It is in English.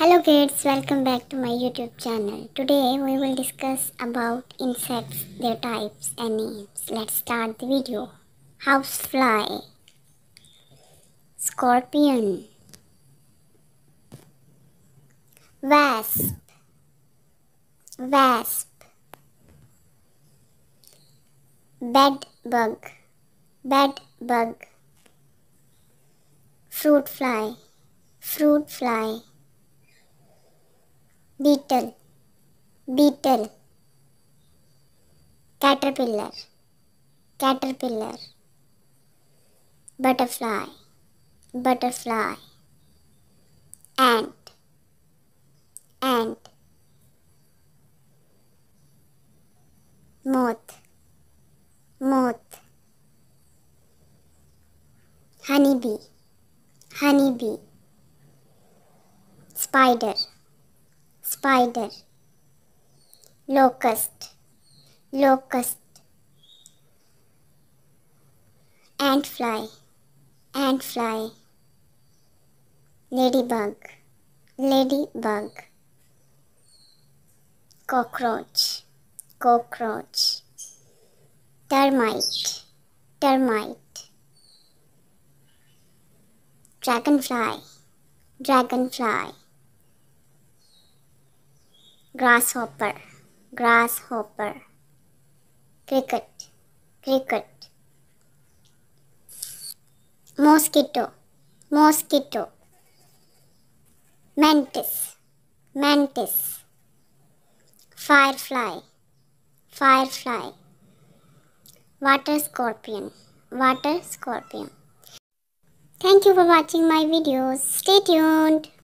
Hello kids, welcome back to my YouTube channel. Today we will discuss about insects, their types and names. Let's start the video. Housefly Scorpion Wasp Wasp Bed bug Bed bug Fruit fly Fruit fly beetle beetle caterpillar caterpillar butterfly butterfly ant ant moth moth honeybee honeybee spider spider. Locust. Locust. Ant fly. Ant fly. Ladybug. Ladybug. Cockroach. Cockroach. Termite. Termite. Dragonfly. Dragonfly grasshopper. Grasshopper. Cricket. Cricket. Mosquito. Mosquito. Mantis. Mantis. Firefly. Firefly. Water scorpion. Water scorpion. Thank you for watching my videos. Stay tuned